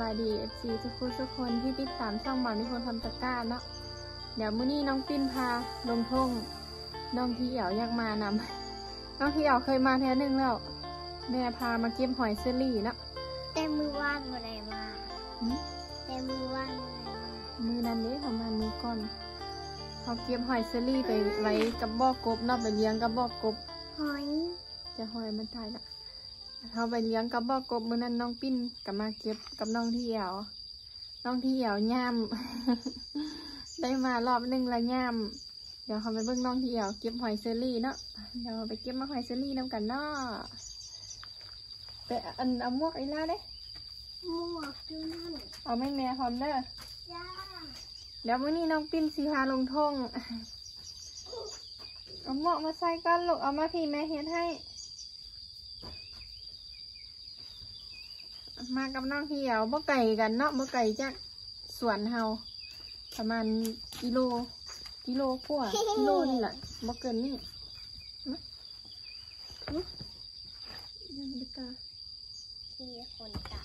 บายดี FC ทุกคนทุกคนที่ติดตามช่องบ่าวนิพนธ์ทำตะกร้าเนาะเดี๋ยวมื้อนี้น้องปิ้นพาลงทุ่งน้องที่เอ๋วอยากมานำน้องที่เอ๋วเคยมาแท้หนึ่งแล้ว แม่พามาเก็บหอยเชอรี่เนาะแต่มือว่านบ่ได้มาหึแต่มือว่านบ่ได้มามือนั้นเด้ประมาณมือก่อนเขาเก็บหอยเชอรี่ไปไว้กับบ่อกบเนาะไปเลี้ยงกับบ่อกบหอยจะหอยมันตายละ เขาไปเลี้ยงกับบ่อกบมื้อนั้นน้องปิ้นกับมาเก็บกับน้องที่เอ๋วน้องที่เอ๋วย่ามได้มารอบหนึงละย่ามเดี๋ยวเขาไปเบิ่งน้องที่เอ๋วเก็บหอยเซอรี่เนาะเดี๋ยวไปเก็บมาหอยเซอรี่นํกันเนาะไปอันเอาหมวกอีล่าเด้หมวกอยู่นั่นเอาแม่แม่พร้อมเด้อจ้าเดี๋ยวมื้อนี้น้องปิ้นสีพาลงทงเอาหมวกมาใส่ก่อนลูกเอามาพี่แม่เฮ็ดให้ มากับน้องเหี่ยวบ่ไก่กันเนาะบ่ไก่จากสวนเฮาประมาณกิโลกิโลกว่ากิโลนี่แหละบ่เกินนี่นะนะยังไม่กาที่คนตา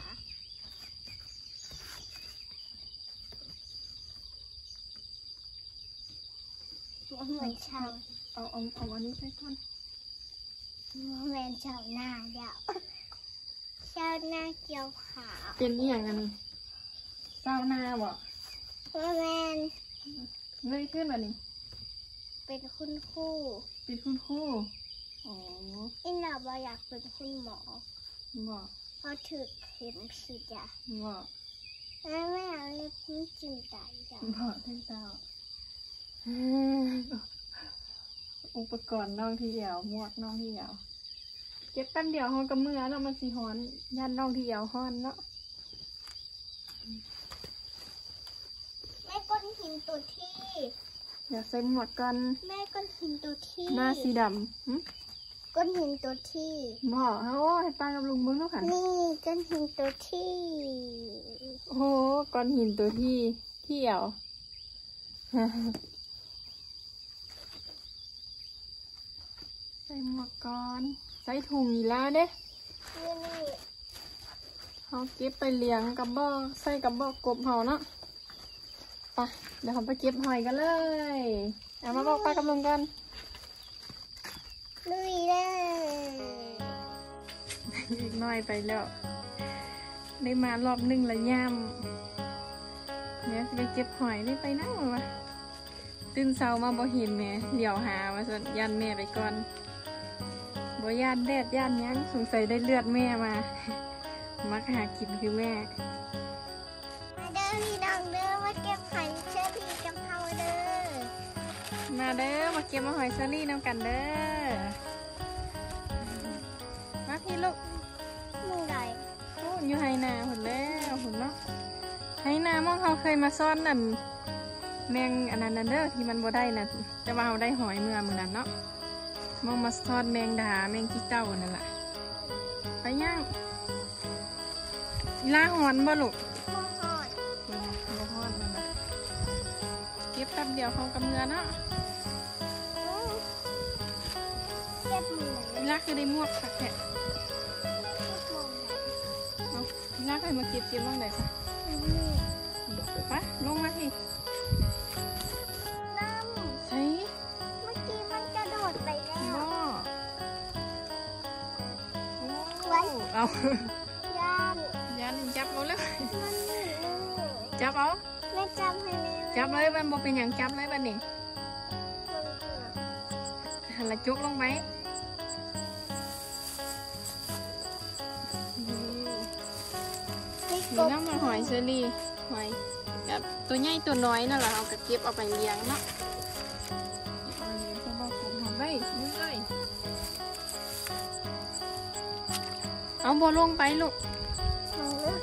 เหมือนชาวเอาเอาเอาอันนี้ใส่ก่อนเหมือนชาวนาเดียว ชาวนาเกี่ยวขาวเป็นอีหยังอันนี้เศร้าหน้าบ่แมนเลยขึ้นแบบนี้ เป็นคุณครูเป็นคุณครูอ๋ออินเราบอยากเป็นคุณหมอบ่เพราะถือเข็มฉีดยาบ่แล้วไม่เอาเล็บนิ้วจิ้มตายจ้ะบ่ท่านเจ้าอุปกรณ์น้องที่เหี่ยวหมวกน้องที่เหี่ยว เก็บแป๊บเดียวห้องกับมือเนาะมันสีฮ้อนยันน้องที่เหี่ยวฮ้อนเนาะแม่ก้อนหินตัวที่ เดี๋ยวใส่หมวกกันแม่ก้อนหินตัวที่หน้าสีดำหึก้อนหินตัวที่บ่โอ้ให้ป้ากับลุงเบิ้งลูกค่ะนี่ก้อนหินตัวที่ โอ้โหก้อนหินตัวที่ที่เหี่ยวใส่หมวกก่อน ใส่ถุงอีแล้วเด้นี่นี่เขาเก็บไปเลี้ยงกับบ่อใส่กับบ่อกบเขาเนาะไปเดี๋ยวเขาไปเก็บหอยกันเลยเอามาบอกป้ากับลุงกันลุยเลยอีกหน่อยไปแล้วได้มารอบนึงละย่ำเนี่ยไปเก็บหอยได้ไปนั่งวะตื่นเช้ามาบ่เห็นแม่เดี๋ยวหาว่าสนยันแม่ไปก่อน บ่ย่านแดดย่านหยังสงสัยได้เลือดแม่มา มักหากินคือแม่ มาเด้อพี่น้องเด้อมาเก็บหอยเชอรี่กับเฮาเด้อ มาเด้อมาเก็บมาหอยเซอรี่น้ำกันเด้อ มาพี่ลูกมึงไดโอ้อยู่ไฮนาหุ่นแล้วหุ่นเนาะไฮนามองเขาเคยมาซ่อนนั่นแมงอันนั้นนั่นเด้อที่มันบ่ได้น่ะแต่ว่าเราได้หอยเมื่อมือนั้นเนาะ มองมาซ่อนแมงดาแมงขี้เต้านั่นแหละไปย่างอีลาหอนบ่ลูกมอหอดบ่บ่หอนนั่นแหละเก็บแป๊บเดียวเขากับเมือเนาะเก็บมืออีลาคือได้มวกสักแค่เก็บมือเอาอีลาเคยมาเก็บเก็บบ้างไหนคะไปลงมาที ไว้เอาย่านยันจับเอาเลยมันนี่จับเอาแม่จำให้แม่จับเลยมันบ่เป็นอย่างจับเลยบัดนี้หันละจุกลงไปนี่นี่นี่กบน้ เอาบ่ลงไปลูกมันเลือก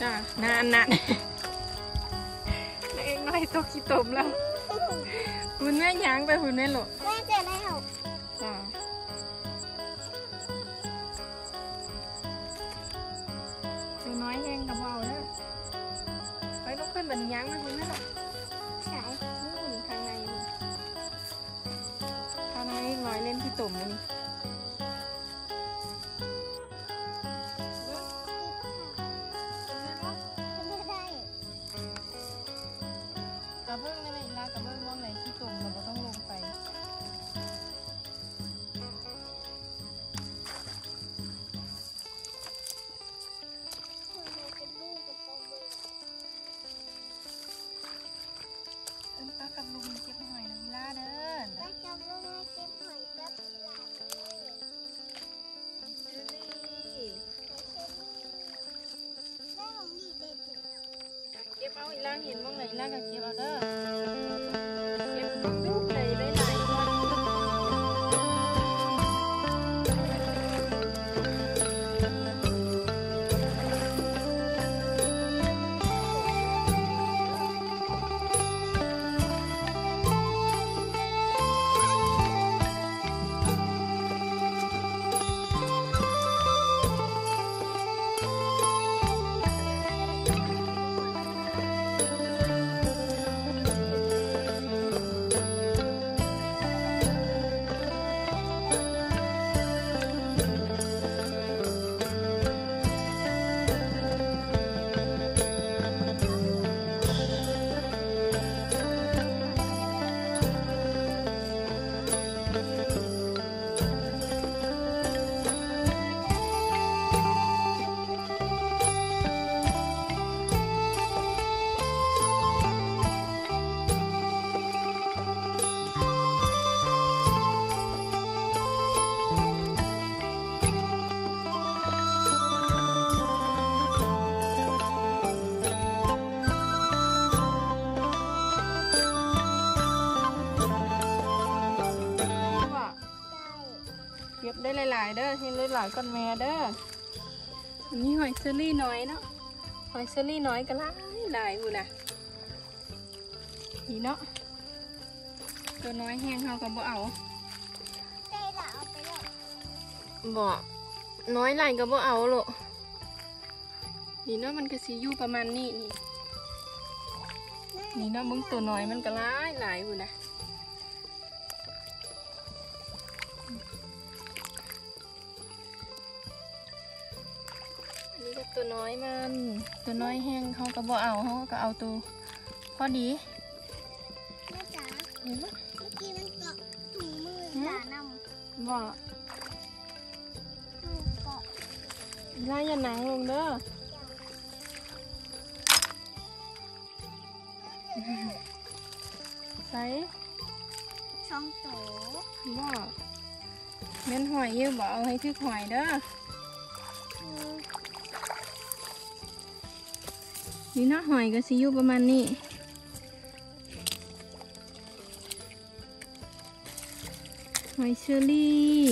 จ้านานนานเล็กน้อยตกขี้ตมแล้วคุณแม่ยางไปคุณแม่หลด เห็นบ้างไหนล่างก็เก็บเอาเด้อ หลายๆเด้อเห็นหลายๆก้อนแม่เด้ออันนี้หอยเซอรี่น้อยเนาะหอยเซอรี่น้อยก็หลายหลายอยู่นะนี่เนาะตัวน้อยแห้งเขาก็บ่เอาได้ละเอาไปเลยบ่น้อยหลายก็บ่เอาหรอกนี่เนาะมันก็สิอยู่ประมาณนี้นี่นี่เนาะมึงตัวน้อยมันก็หลายหลายอยู่นะ นนี้ก็ตัวน้อยมันตัวน้อยแห้งเขาก็บ่เอาเขาก็เอาตัวพอดีแม่จ๋าเห็นไหมเมื่อกี้มันเกาะถุงมือจ๋านำบ่มือเกาะไล่อย่าหนังลงเด้อใส่ช่องโตบ่แม่นหอยอยืมบ่เอาให้ทึกหอยเด้ออื นี่เนาะหอยก็สิอยู่ประมาณนี้หอยเชอรี่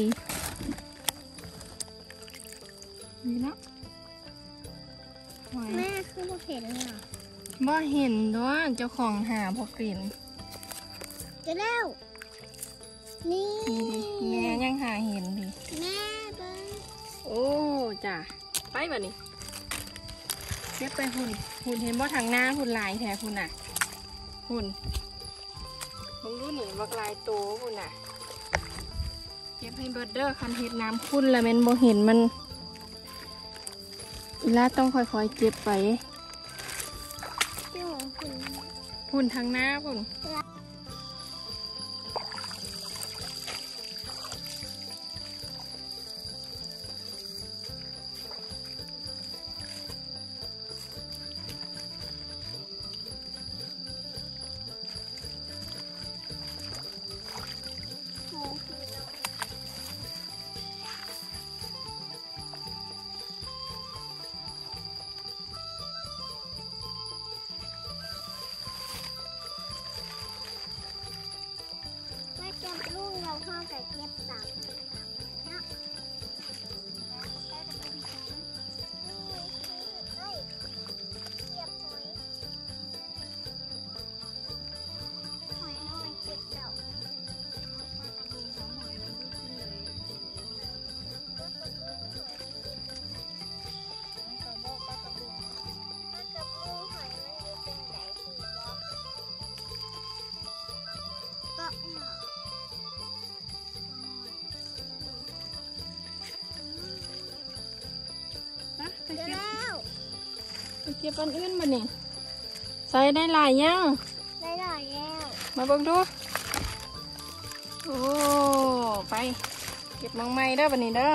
นี่เนาะหอยแม่คือบ่เห็นเลยอะบ่เห็นด้วยเจ้าของหาพอเป็นเจะแล้วนี่นี่ดิแม่ยังหาเห็นดิแม่เบิ้งโอ้จ้ะไปบ่นี่เก็บไปหุ่น หุ่นเห็นบ่ทางหน้าหุ่นลายแท้หุ่นน่ะหุ่นมึงรู้นี่บักลายโตหุ่นน่ะเก็บให้เบิดเด้อคันเห็ดน้ำคุ้นแล้วแม่นบ่เห็นมันอีลาต้องค่อยๆเก็บไปที่ของคุณหุ่นทางหน้าหุ่น เก็บลูกเราพ่อกับเก็บสามเนาะ ไปเจอเก็บแล้วไปเก็บอันอื่นมานี่ใส่ได้หลายยังได้หลายแล้วมาเบิ่งดูโอ้ไปเก็บมังไม้เด้อบันนี้เด้อ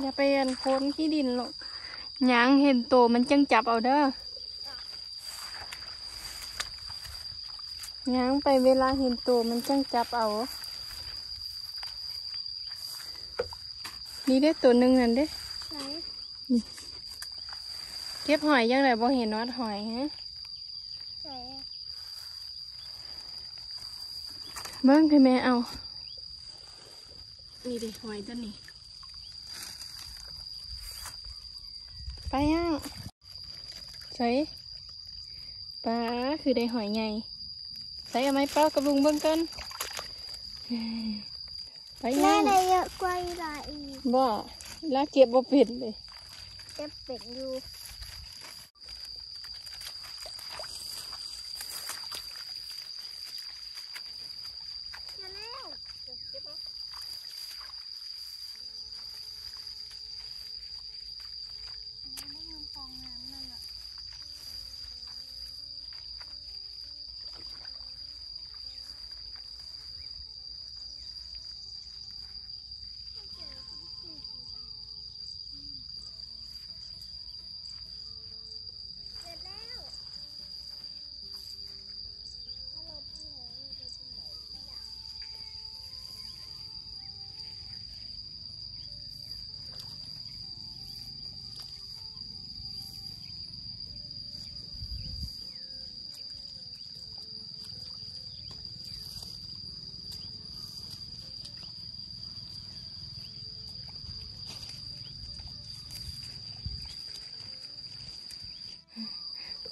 อย่าไปอันโคนขี้ดินหรอกยางเห็นโตมันจังจับเอาเด้อยางไปเวลาเห็นโตมันจังจับเอา นี่ได้ตัวหนึ่งนั่นเด้ไหนเก็บหอยยังไงบ่เห็นวัดหอยฮะเบิ้งให้แม่เอา นี่ดิหอยตัวนี้ ไปย่างใส่ปลาคือได้หอยใหญ่ใส่เอาไหมเป้ากับลุงเบิ้งกันไปแม่ย่างได้เยอะกว่าอีหลาอีกบ่ลากเก็บบ่เป็นเลยจะเป็ดอยู่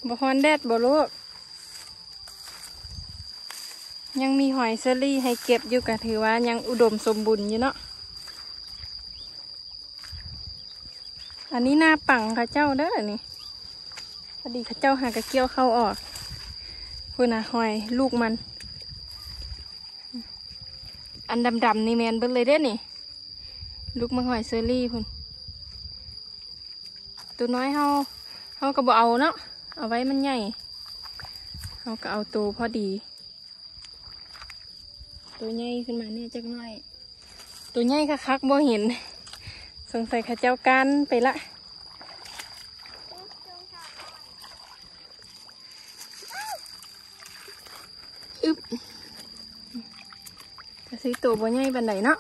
บ่ฮอนแดดบ่ลูกยังมีหอยเซอรี่ให้เก็บอยู่ก็ถือว่ายังอุดมสมบูรณ์อยู่เนาะ อันนี้หน้าปังเข้าเจ้าเด้อนี่ พอดีเข้าเจ้าหากระเกี้ยวเข้าออกคุณน่ะหอยลูกมัน อันดำๆนี่แมนเบิ่งเลยเด้อนี่ ลูกมันหอยเซอรี่พุ่นตัวน้อยเฮาเฮาก็บ่เอาเนาะ เอาไว้มันใหญ่เฮาก็เอาตัวพอดี ตัวใหญ่ขึ้นมาเนี่ยจักหน่อย ตัวใหญ่คักๆบ่เห็น สงสัยข้าเจ้ากันไปละอึบกระสีตัวบ่ใหญ่บันไดเนาะ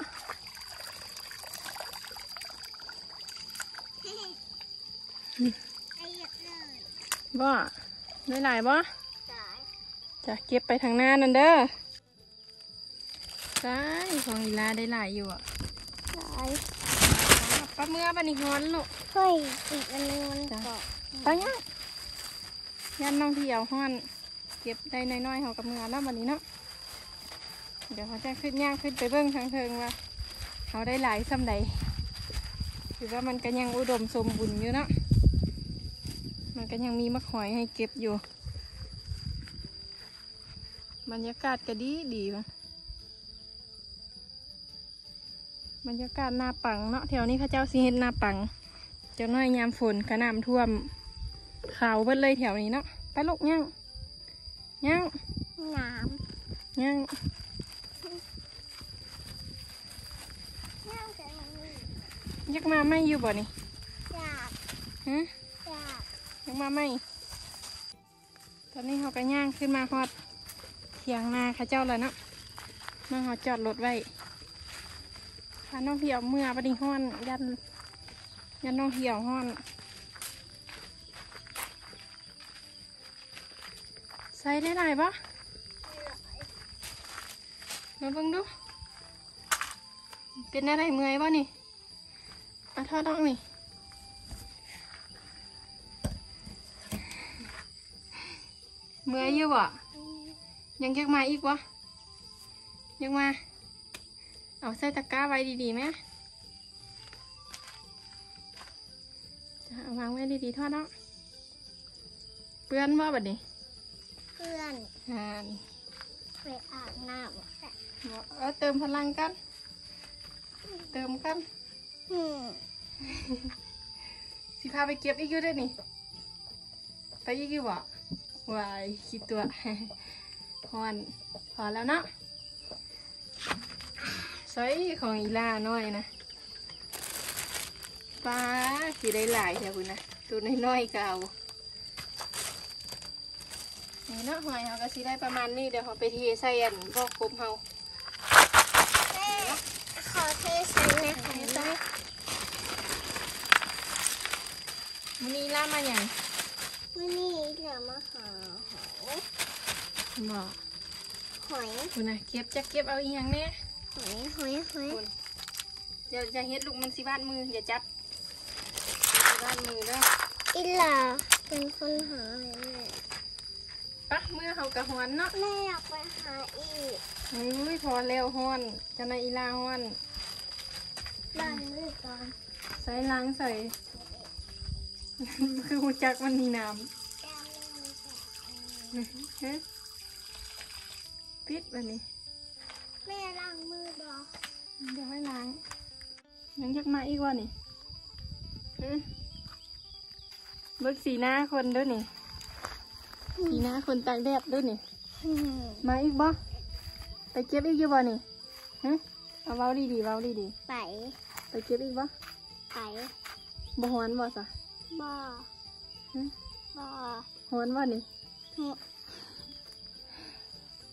อ้เยอะเลย บ่ได้หลายบ่สายจะเก็บไปทางหน้านั่นเด้อใช่ของอีลาได้หลายอยู่อะสายปลาเมื่อบันนี้ฮ้อนลูกเฮ้ยอีกอันนึงมันเกาะไปยังยันน้องเที่ยวฮ้อน เก็บได้น้อยๆเขากับเมื่อแล้ววันนี้เนาะเดี๋ยวเขาจะขึ้นย่างขึ้นไปเบิ้งทางเทิงว่าเขาได้หลายซ้ำใดคือว่ามันก็ยังอุดมสมบูรณ์อยู่เนาะ มันก็ยังมีมะขอยให้เก็บอยู่ บรรยากาศก็ดีดีวะบรรยากาศหน้าปังเนาะแถวนี้เข้าเจ้าสิเห็นหน้าปังเจ้าน้อยยามฝนกระน้ำท่วมขาวเบิดเลยแถวนี้เนาะไปลูกย่างย่างน้ย่างำน้ำแต่มันมียักมาไม่อยู่บ่นี่อยากฮะอยากยัก มาไม่ตอนนี้เขาก็ย่างขึ้นมาฮอดเถียงนาเข้าเจ้าแล้วเนาะมาฮอดจอดรถไว้พาน้องเหี่ยวเมื่อปดิห้อนยันยันน้องเหี่ยวห้อนใส่ได้หลายปะมาเบิ่งดู เป็นอะไรเมื่อยปะนี่เอาทอดดอกนี่ เมื่อยอยู่บ่ยังยักมาอีกวะยังมา เอาใส่ตะกร้าไว้ดีๆไหมจะเอาวางไว้ดีๆทอดเนาะเปื้อนว่าบัดนี้เพื่อนงานไปอาบน้ำแต่บอกเออเติมพลังกัน เติมกันอืมสิพาไปเก็บอีกอยู่เด้วยนี่ไปอีกอยู่บ่ วายคิดตัวฮอนพอแล้วเนาะใส่ของอีล่าน้อยนะปลาสีได้หลายแถวคุณนะตัวน้อยๆก็เอานี่เนาะหอยเขาก็สีได้ประมาณนี้เดี๋ยวเขาไปเทใส่อันพวกกบเฮาแม่ขอเทใส่ในของเทด้ใส่วยมันนี้ล่ามาอย่าง วันนี้เรามาหาหอยบอกหอยคุณนะเก็บจะเก็บเอาอีกอย่างเนี้ยหอยหอยหอยคุณอย่าอย่าเฮ็ดลูกมันสิบ้านมืออย่าจับสิบ้านมือเด้ออีหล่าเป็นคนหาหอยแม่ปะเมื่อเขากระหวนเนาะแม่อยากไปหาอีกอุ้ยพอแล้วฮ้อนจะในอีลาฮ้อนบ้านมือก่อนใส่ล้างใส่ คือหูจักมันมีน้แก้มมือก่อนำฮะปิดวันนี้ แม่ล้างมือบอกเดี๋ยวให้ล้างยังยักมาอีกว่านี่ฮะเบิกสีหน้าคนด้วยนี่ สีหน้าคนตากแดดด้วยนี่ มาอีกบ่ไปเก็บอีกอยู่บ่นี่ฮะเอาเว้าดีดีๆเว้าดีดีไปๆไปเก็บอีกบ่ไปบ่ฮ้อนบ่ซะ บอฮะบอฮ้อนบ่นี่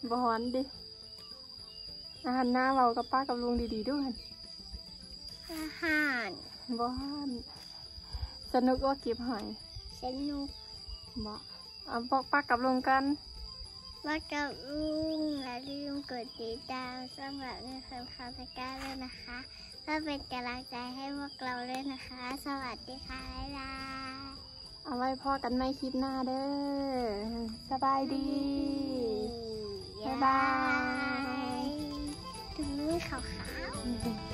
บ่ฮ้อนดิอาหารหน้าเว้ากับป้ากับลุงดีๆด้วยอาหารบ่ฮ้อนสนุกว่าเก็บหอยสนุกบ่เอาบอกป้ากับลุงกันว่ากับลุงและลืมกดติดตามสำหรับในคำคำตะกร้าด้วยนะคะ ก็เป็นกำลังใจให้พวกเราด้วยนะคะ สวัสดีค่ะบ๊าาเอาไว้พ่อกันไม่คิดหน้าเด้อสบายดีบ๊ายบายถึงมือขาวๆ